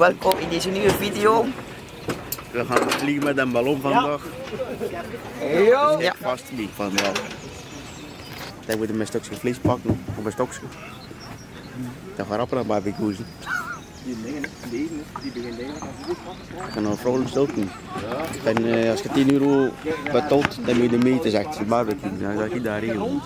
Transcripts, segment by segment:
welkom in deze nieuwe video. We gaan vliegen met een ballon vandaag. Ja. ja. Vast niet van wel. Dan moeten we een stukje vlees pakken, of een stokje. Dan gaan we naar bij koezen. Die dingen, die beginnen Ik ga nog vrolijk stoten. En uh, als je 10 euro betaalt, dan moet je de meter zegt, barbecue. Dan ga je daar regelen.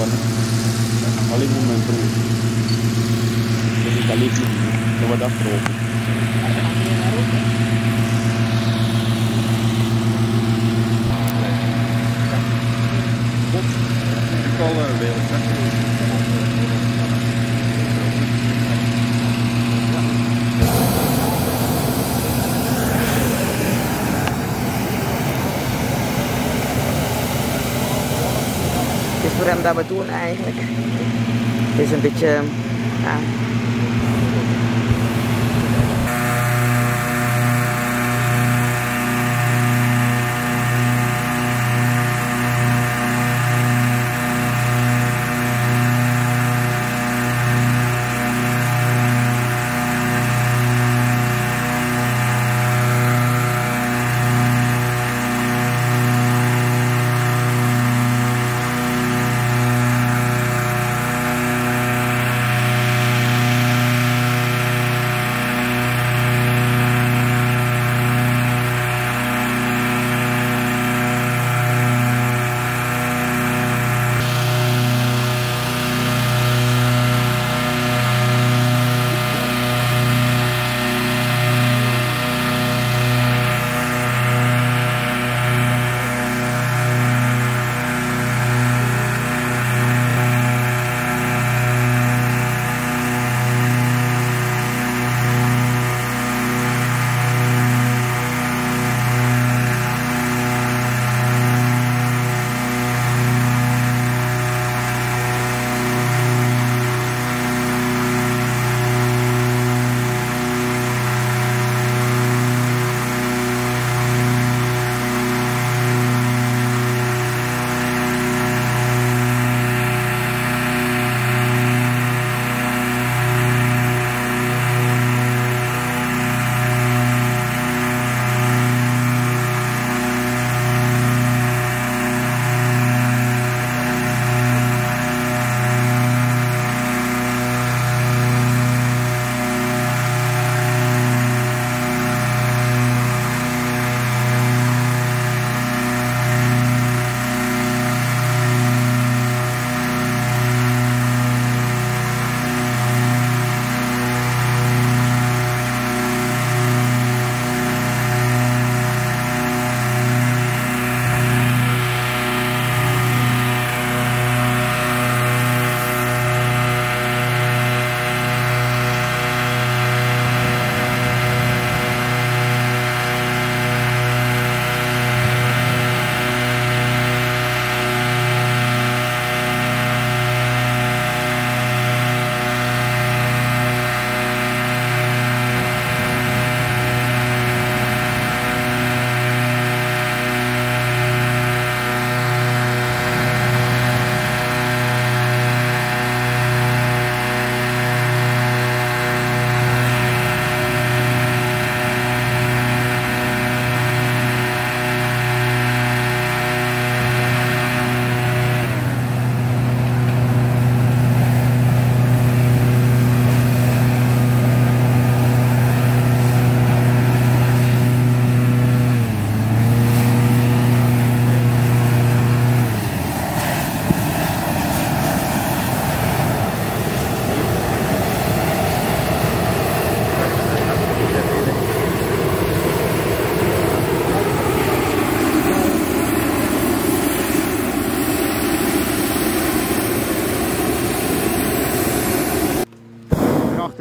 woon paling momentum. Mel kali ini coba dafa Het is voor hem dat we doen eigenlijk. Het is een beetje, ja,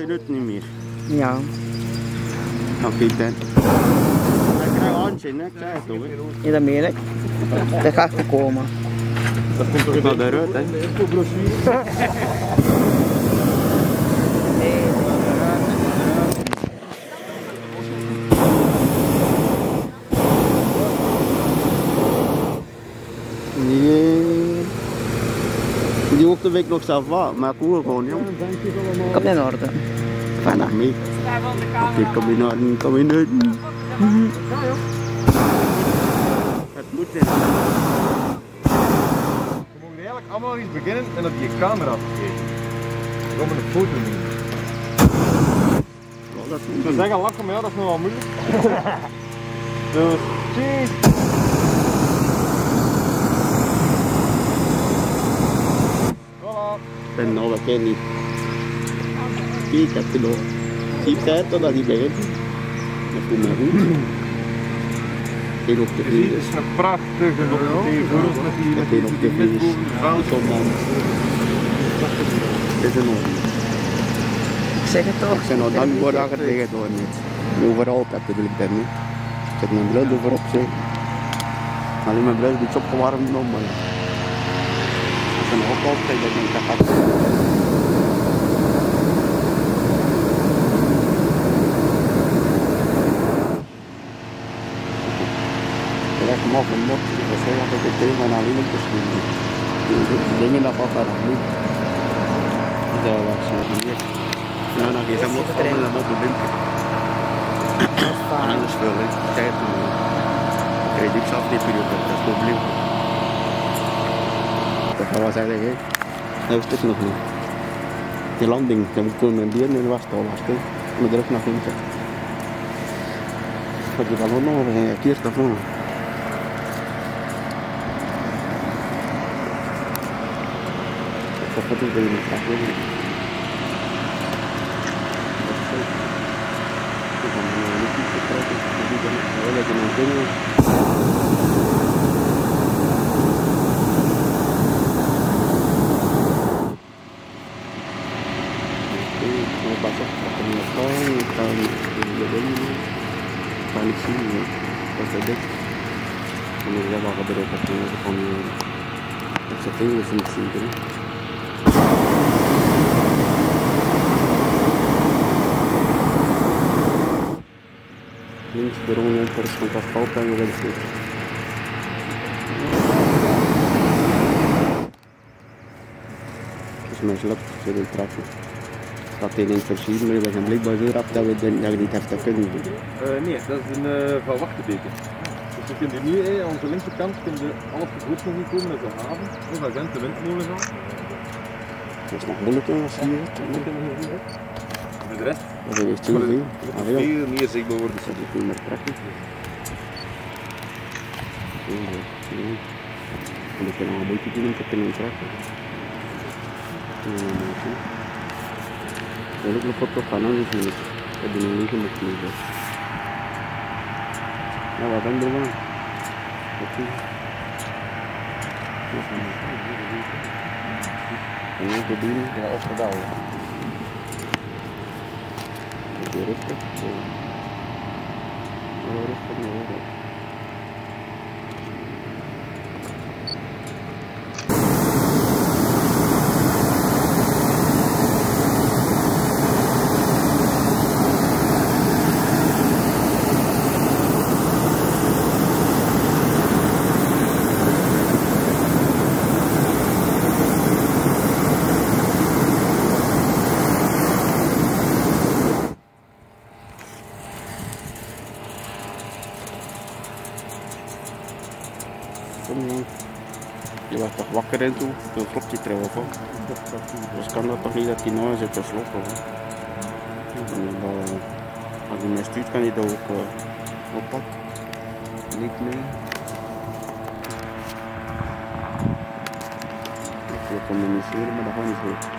minuten niet meer. Ja. Oké, dan. Ik krijg aanzien, hè? Ik zei het hè? ja, dat meen ik. Dat gaat goed komen. Dat komt toch wel eruit, hè? Nee. Die hoeft de week nog zelf wat, maar ik hoor gewoon, jong. Komt in orde. Mee. Oké, kom je naar, kom je naar. Het moet in. We mogen eigenlijk allemaal eens beginnen en op je camera kijken. We gaan een foto. Dat Ik zou zeggen lachen, maar ja, dat is nog wel moeilijk. dus, cheese! Voilà. ben nou dat ken niet. Kijk, heb je tijd dat hij begint? Dat komt maar goed. Geen op de het is een prachtige vogels met die, met die, op die de dan. Het is in orde. Ik zeg het toch. Ik ben al dankbaar dat ik het tegen door niet. Overal heb bedoel ik dat niet. Ik zet mijn bril ervoor op zeg. Alleen mijn bril is een opgewarmd nog, maar ik ben ook altijd dat ik dat. Ik mot. Ik wil zeggen dat ik tegen mijn alleen op de schoen doe. Dingen dat gaat daar nog niet. Dat was niet. Ja, dan geef hem op en dan op de winkel. Anders veel, hè. Tijd om. Ik krijg niks af die periode, dat is het probleem. Dat was eigenlijk, hè. Dat wist ik nog niet. Die landing, dan moet ik mijn benen in de wastal lasten. Met druk naar vinken. Had je dan ook nog een keer daarvoor? Ik heb het ook niet graag willen. Ik kan me niet goed vertrekken. Ik doe dat niet. Wel lekker mijn dingen. Ik ga pas op. Ik kan niet staan. Ik kan niet in de dingen. Ik kan niet zien. hè. Dat is dit. En ik heb al gebruikt dat ik van ik zat in dus niet zien. hè. Van asfalt en weer eens niet. Dus mijn in trekken. Ik had één in het verschieten, maar we zijn blijkbaar zo rap dat we dat we niet heftig kunnen doen. Eh, nee, dat is een uh, van Wachtenbeker. Dus we kunnen nu, eh, aan onze linkerkant, kunnen we alles goed nog niet komen, dat is de haven. Of daar zijn de windmolen aan. Dat is nog moeilijk als je hier Voor de rest, Dat is echt heel veel. Ah, ja. veel meer zichtbaar worden. Dat is veel meer trekken. Zo, ja. En ik kan al moeite doen om te kunnen trekken. Zo. Ook nog wat op gaan anders doen. Ik heb een liggen met me. Ja, wat ben je ervan? Wat doe je? Wat we doen? Bedienen. Ja, opgedouwen. Een beetje rustig. Zo. Toch wakker en toe? Toen slopt hij op. Dus kan dat toch niet dat hij nou zit te sloppen? Als hij mij stuurt, kan hij dat ook uh, oppakken. Niet mee. Ik wil communiceren, maar dat gaat niet goed.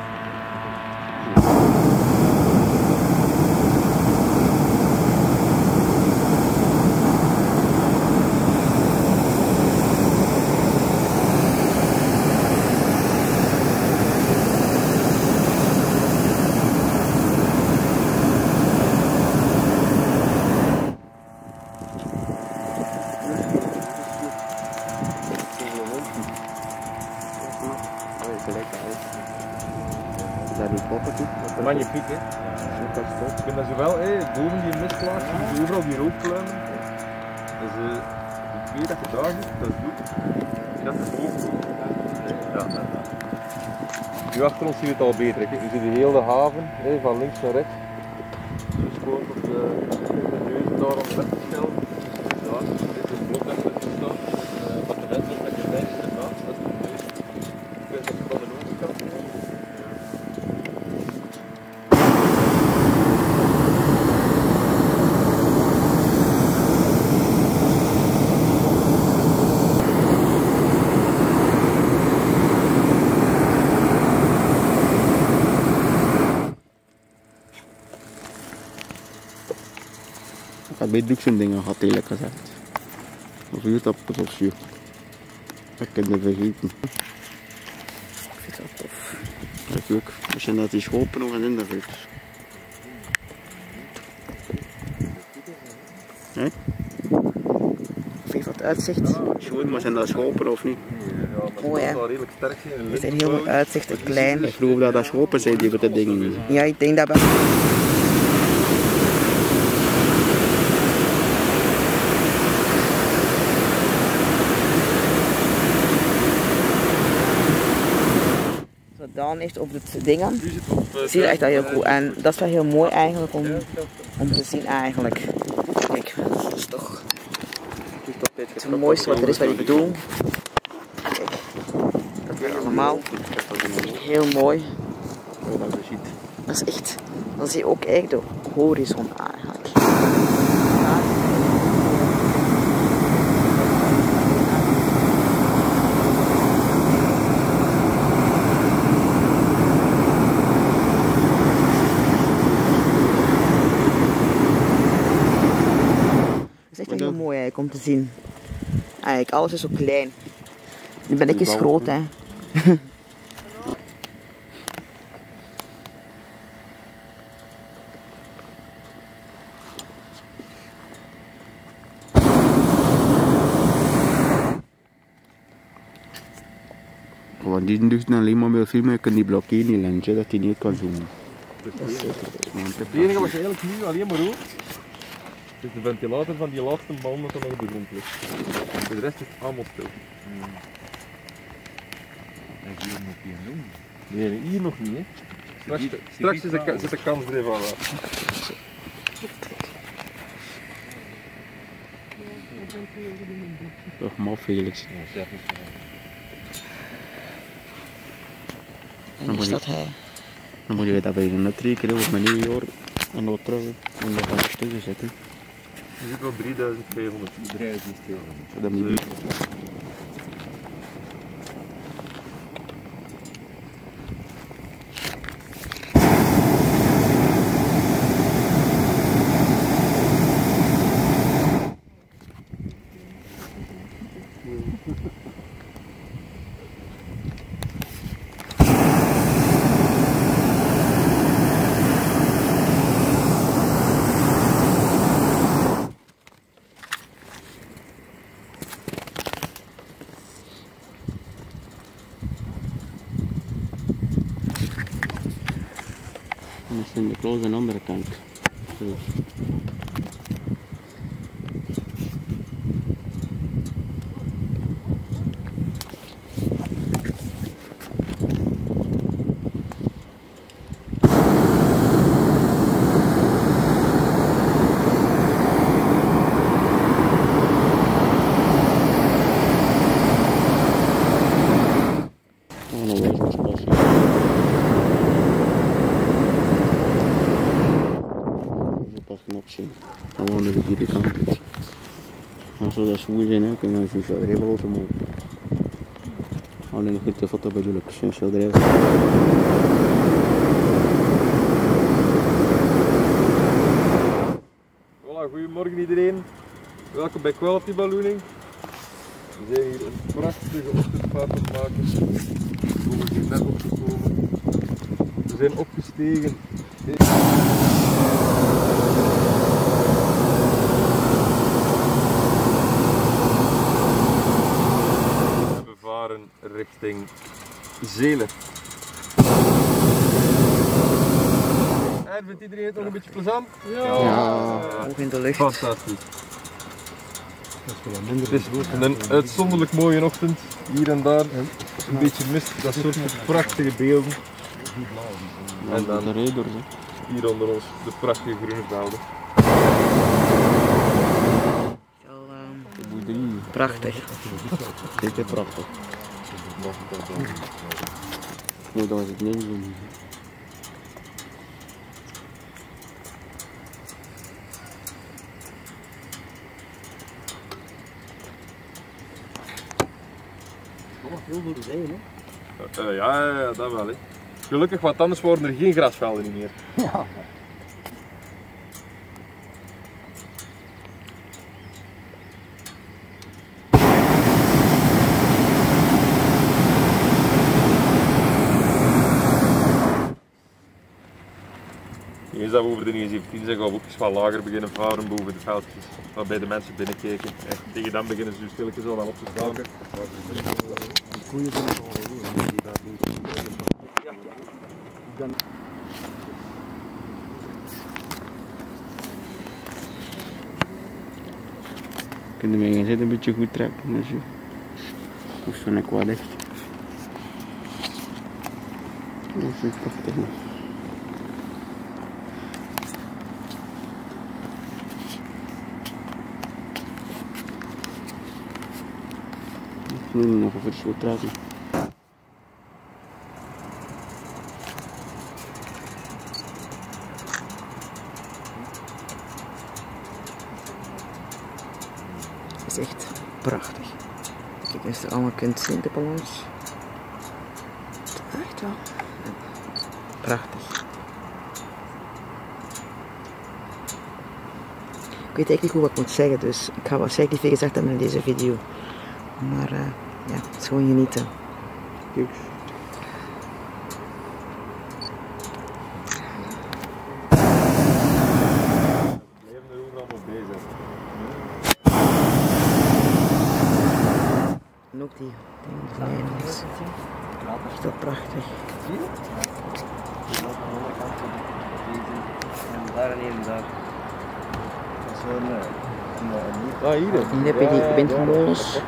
klopt. Je kunt boven die ziet overal die rookpluimen. Dus eh, de twee dat je daar ziet, dat is goed. Dat is. Ja, ja, ja. Nu achter ons zien we het al beter. Kijk, nu zie je de hele haven, van links naar rechts. Dus gewoon op de, de neuzen daar op de westschel. Daar, dit is het blok dat er staat. Eh, Wat de rest is met je lijst ernaast, dat is de neus. Ik weet dat je van de overkant komt. Ik had bij zo'n dingen gehad, eerlijk gezegd. Of je het op het of je. Ik heb het vergeten. Ik vind het wel tof. Kijk ook, als je net die schopen nog in de vuur. Hé? Vind je wat uitzicht? Schoon, maar zijn dat schopen of niet? Ja, maar Mooi, het hè? zal wel redelijk sterk zijn. Er heel veel uitzichten, klein. Ik geloof dat dat schopen zijn die met de dingen. Ja, ik denk dat wel. Op het dingen. Het eh, Zie je echt heel goed. En dat is wel heel mooi eigenlijk om, om te zien eigenlijk. Kijk, dat is toch het mooiste wat er is wat ik bedoel. Kijk, dat weer allemaal. Heel mooi. Oh, dat is echt, dan zie je ook echt de horizon eigenlijk. Het is echt wel heel mooi eigenlijk om te zien. Eigenlijk, alles is zo klein. Nu ben ik eens groot hè. Want die doet alleen maar meer filmen, je kunt die blokkeren die lensje, dat hij niet kan zoomen. Want Het enige wat je eigenlijk nu alleen maar hoort, is de ventilator van die laatste bal dat er nog op de grond ligt. De rest is allemaal stil. En hier moet je doen. Nee, nee, hier nog niet. Hè. Straks, Hier- straks is de, de kans er even aan. toch maar Felix. Ja, zeg eens. En is dat hij. Dan moet je dat bij een drie keer op mijn nieuwjaar en dan terug en dan gaan we stukken zetten. Je ziet wel 3500. Bedrijf is stil. Dat moet je En dan zijn de kloos aan de andere kant. Zo. Oh, nou weet ik wat pas. Dat pas geen optie. Gewoon de kant op. Als we dat zijn, kunnen we zo heel grote mooi. Alleen nog niet de foto bedoel ik, zo zo. Voilà, goedemorgen iedereen. Welkom bij Quality Ballooning. We zijn hier een prachtige ochtendvaart aan maken. We net. We zijn opgestegen. Varen richting Zelen. Ja, vindt iedereen het nog een beetje plezant? Ja. Hoog in de lucht. Fantastisch. Het is een uitzonderlijk mooie ochtend, hier en daar. Een beetje mist, dat soort prachtige beelden. En dan de reders. hier onder ons de prachtige groene velden. Wel, ehm, De boerderij. prachtig. Was het niet doen. Heel veel zee, hè? Eh, ja, ja, ja, dat wel. Hè. Gelukkig, want anders worden er geen grasvelden meer. Eens dat we over de 917 zijn, gaan we ook eens wat lager beginnen varen boven de veldjes. Waarbij de mensen binnenkijken. En tegen dan beginnen ze dus al wel op te. Koeien zijn al die daar doen. Kunnen zit een beetje goed trekken. Dus hoeft zo'n ik wel dicht. Dat is prachtig. Nu nog een verschil trekken. Het is echt prachtig. Kijk eens, je allemaal kunt zien, de ballons. Echt wel. Prachtig. Ik weet eigenlijk niet hoe wat ik moet zeggen, dus ik ga waarschijnlijk niet veel gezegd hebben in deze video. Maar eh, ja, het is gewoon genieten. Kijk. Blijven er overal nog bezig. En ook die dingen van Nederlands. Echt wel prachtig. Daar en één daar. Dat is een, een, Ah, hier. Hier heb je die windmolens.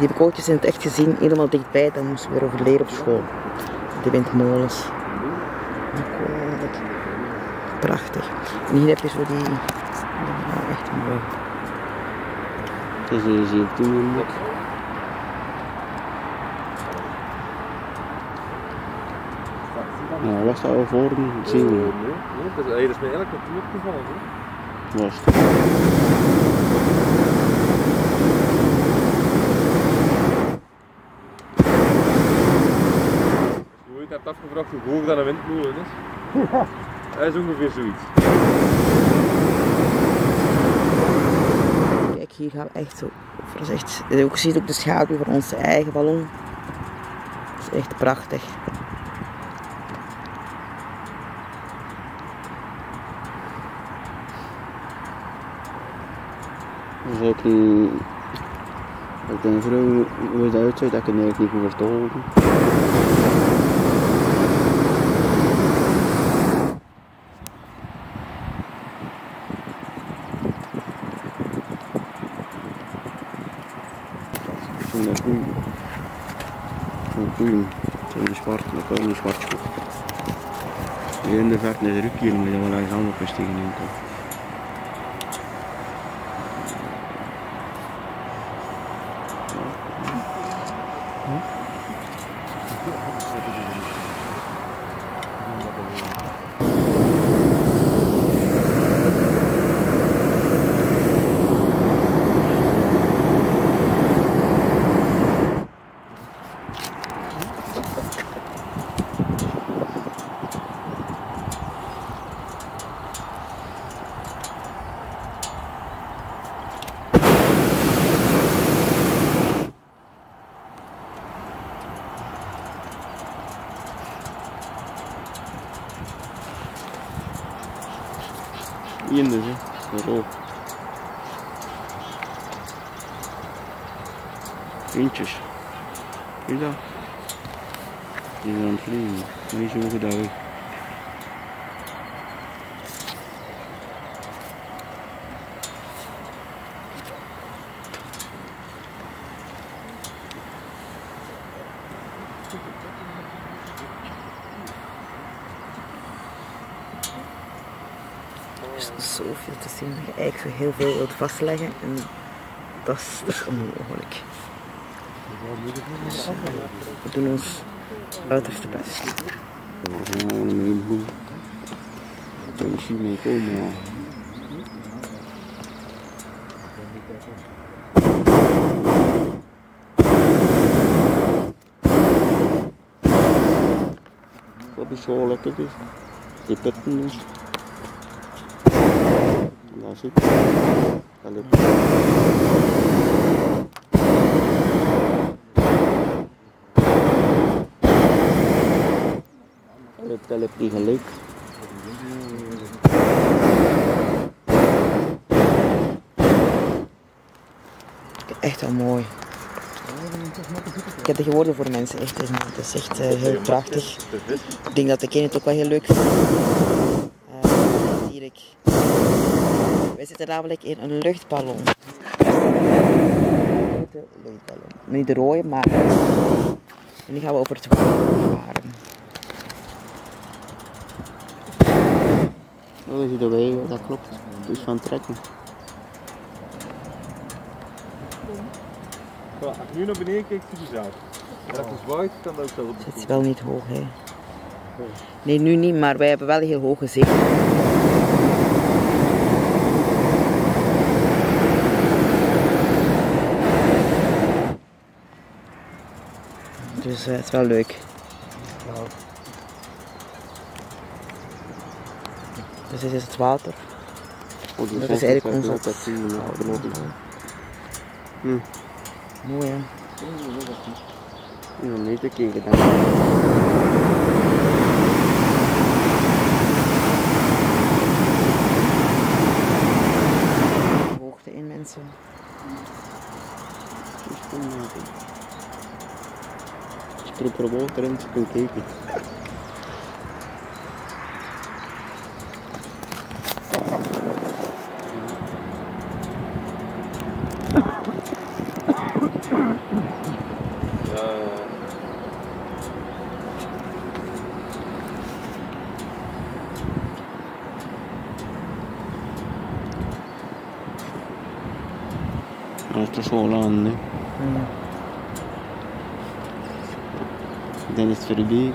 Die heb ik ooit eens in het echt gezien, helemaal dichtbij. Dan moesten we weer over leren op school. De windmolens. Prachtig. En hier heb je zo die... Ja, echt mooi. Het is een 17 minuten. Nou, was dat al voor zien? nee, dat is, eigenlijk natuurlijk opgevallen. Hè. Was het? Als je ooit hebt afgevraagd hoe hoog dat een windmolen is, dat is ongeveer zoiets. Kijk, hier gaan we echt zo. Dat is echt, je ook ziet ook de schaduw van onze eigen ballon. Dat is echt prachtig. Dus ik. Ik denk vroeger hoe het uitziet, dat ik het eigenlijk niet goed verstoren. Ik vind dat goed. Zo'n koeien. Zo'n die zwart, dat kan niet zwart goed. Hier in de verte is er ook Pinchos. Cuidado. Desamplio. Aí deixa eu cuidar, velho. is zoveel te zien eigenlijk zo heel veel wilt vastleggen en dat is onmogelijk. Dus, we doen ons uiterste best. Dat is is zo lekker dus. Die pitten dus. Dat. Dat lukt, dat niet gelijk. Echt wel mooi. Ik heb de woorden voor mensen. Echt, het is- echt eh, heel prachtig. Ik denk dat de kinderen het ook wel heel leuk vinden. Dirk. Wij zitten namelijk in een luchtballon. Een grote luchtballon. Niet de rode, maar. En nu gaan we over het water varen. Oh, dat erbij, dat klopt. Dus van trekken. Ja, als je nu naar beneden kijkt, zie je zaak. En als het zwaait, kan dat ook zo op de Het is wel niet hoog, hè? Nee, nu niet, maar wij hebben wel heel hoge zee. Dus eh, het is wel leuk. Dus dit is het water. Oh, Dat is eigenlijk onze- zien, ik. Hm. Mooi hè? Ja, niet te kijken dan. Hoogte in mensen. Dus kom maar. Als je er gewoon erin te kunnen kijken. Het is zo lang, hè. Mm. Het.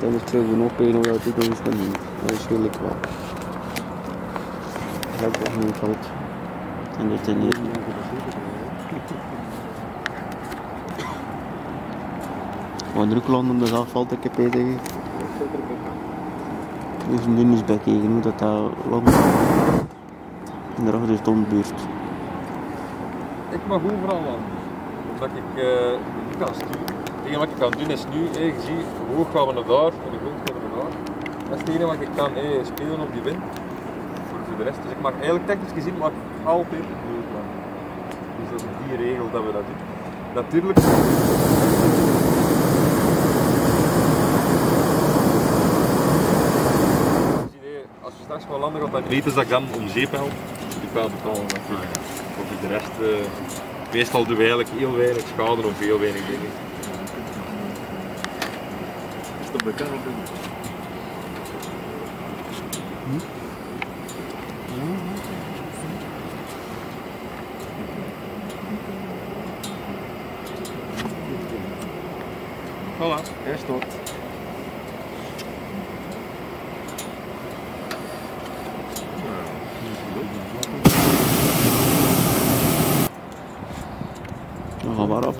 En het terug een op een of dat is dan niet. Dat is heel wel. Dat is echt niet fout. En dit is niet. Maar druk landen, dus afvalt ik heb tegen. Dus nu is kijken hoe dat daar. En daarachter is ombeurt. Ik mag overal landen. Omdat ik eh, niet kan sturen. Het enige wat ik kan doen is nu, eh, je ziet, hoog gaan we naar daar, voor de grond gaan we naar daar. Dat is het enige wat ik kan, eh, spelen op die wind. Voor, de rest, dus ik mag eigenlijk technisch gezien mag altijd landen. Dus dat is die regel dat we dat doen. Natuurlijk. Als we straks gaan landen, gaat dat niet is dat dan om zeep help. Ik wel betalen natuurlijk. Maar voor de rest, eh, meestal doen we eigenlijk heel weinig schade of heel weinig dingen. Is dat bekend of niet? Voilà, hij stort.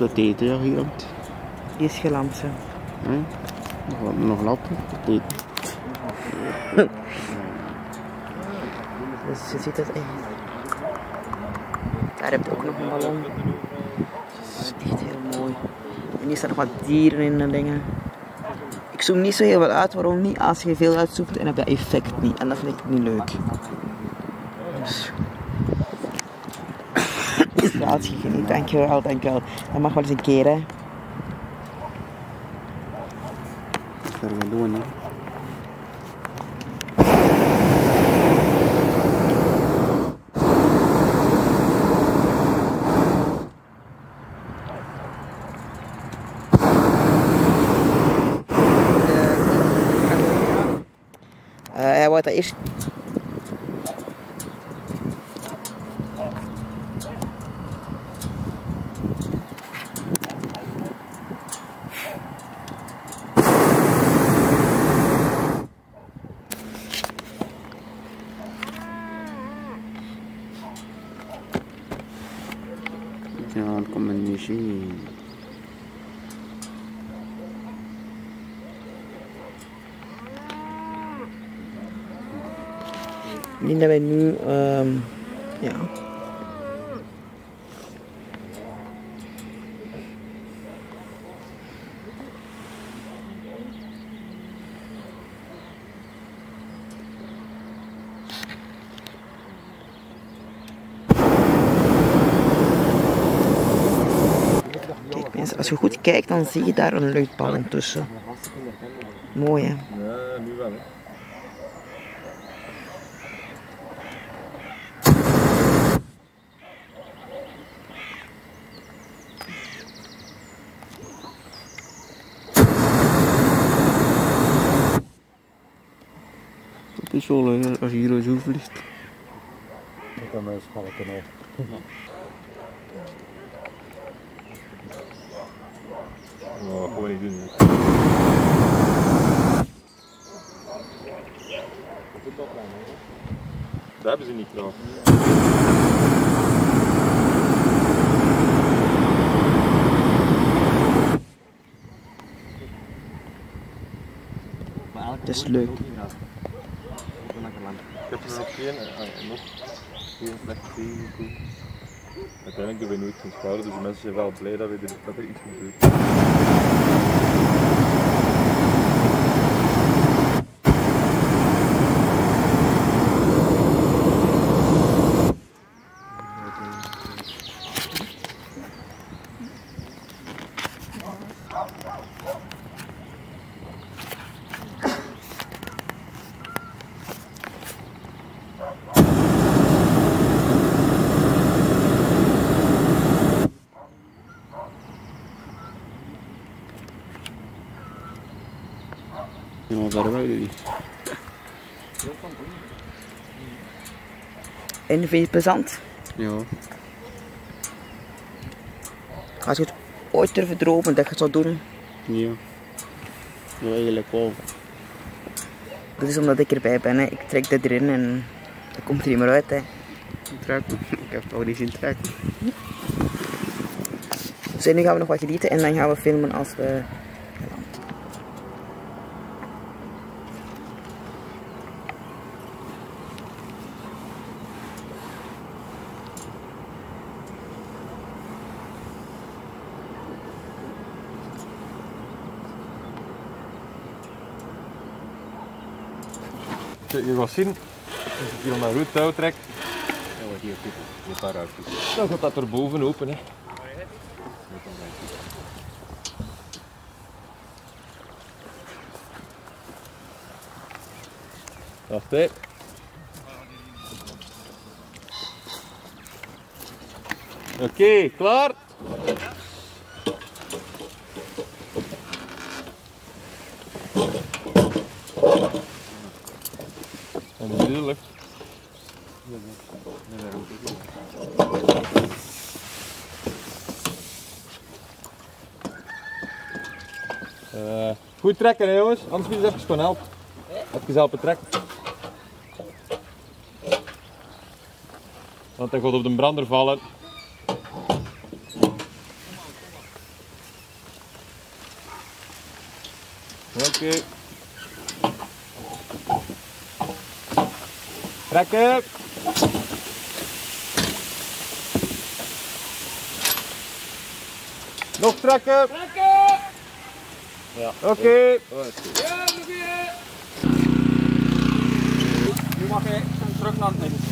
De teten, ja, hier. Die is geland. Hè? Nog, nog lappen. Dus je ziet het echt. Daar heb je ook nog een ballon. Dat is echt heel mooi. En hier staan nog wat dieren in en dingen. Ik zoom niet zo heel veel uit, waarom niet? Als je veel uitzoekt en heb je dat effect niet. En dat vind ik niet leuk. Dus. Je geniet, dankjewel, dankjewel. Dat mag wel eens een keer, hè. Dat gaan we doen. hij wordt dat eerst Ja, dan komt een machine. Ik denk dat wij nu, ehm ja. Kijk mensen, als je goed kijkt dan zie je daar een luchtbal intussen. Mooi hè. Ja, nu wel hè. Is wel hè, als je hier zo vliegt. Ik kan mijn schalken op. Oh, gewoon niet doen. hè. Dat hebben ze niet graag. Dat is leuk. Er nog geen, ah, nog geen slecht tegen. Uiteindelijk doen we nooit geen schade, dus de mensen zijn wel blij dat, we er, dat er iets gebeurt. En vind je het plezant? Ja. Als je het ooit durven dromen dat je het zou doen, Ja. Ja, eigenlijk wel. dat is omdat ik erbij ben. Hè. Ik trek dit erin en dat komt er niet meer uit. Hè. Trekken. Ik heb toch niet zien trekken. Dus nu gaan we nog wat genieten en dan gaan we filmen als we... je gaat zien, als ik hier naar rood touw trek, dan wordt hier goed, dit daar uit. Dan gaat dat er boven open. Hè. Wacht hè. Oké, klaar? Natuurlijk. Eh, goed trekken hè, jongens, anders moet je even gewoon helpen. Even helpen trekken. Want hij gaat op de brander vallen. Oké. Trekken. Nog trekken. Trekken. Ja. Oké. Nu mag je terug naar het midden.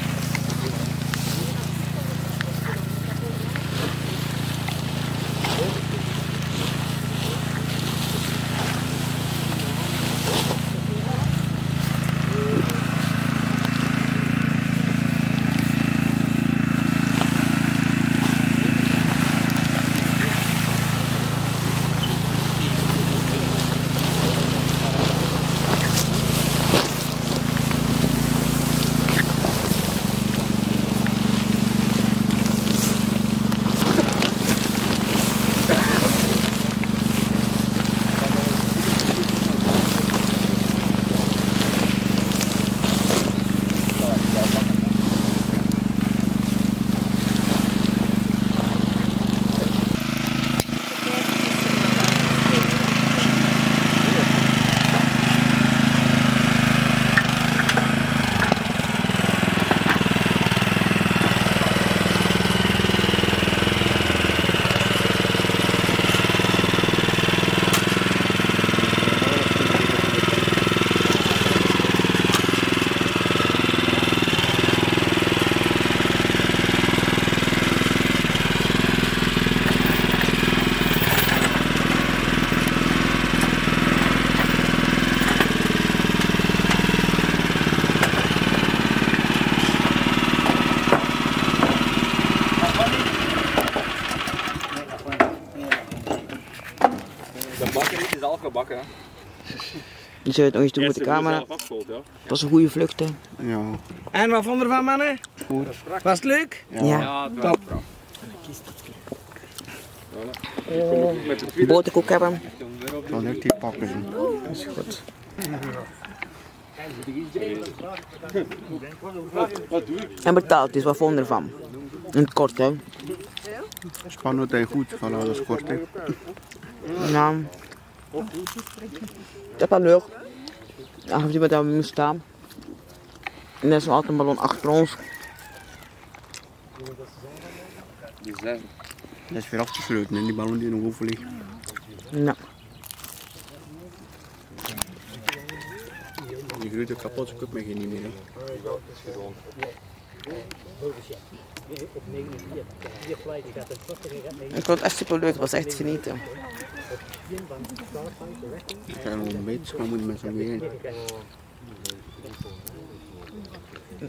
Zou het nog eens doen met de camera. Het was een goede vlucht, hè. Ja. En wat vonden ervan, mannen? Goed. Was het leuk? Ja. Ja, Top. met de tweede. Boterkoek hebben. Dan heeft die pakken zien. Dat is goed. Wat doe ik? En betaald is, wat vond je ervan? In het kort, hè. Spannend en goed, van alles kort. hè. Nou. Dat is wel leuk. Ja, heeft iemand daar moest staan. En er is altijd een ballon achter ons. Dat is weer afgesloten, en die ballon die nog over ligt. Ja. Die grote kapot, ik me geen niet meer. hè. Ik vond het echt super leuk, het was echt genieten. Ik ga nog een beetje, moet met z'n weer.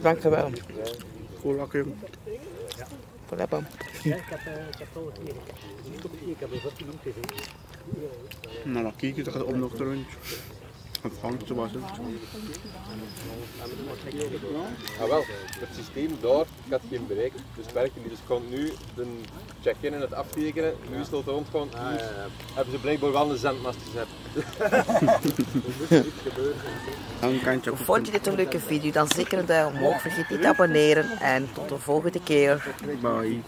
Dankjewel. Goed lekker. Voor hebben. Nou, dan kijk je, dat gaat op nog rond. En Was het. Ah, wel, het systeem daar gaat geen bereik. Dus het werkt niet. Dus ik kan nu de check-in en het aftekenen. Nu is het rond gewoon. Nu hebben ze blijkbaar wel een zendmast gezet. Vond je dit een leuke video? Dan zeker een duim omhoog. Vergeet niet te abonneren. En tot de volgende keer. Bye.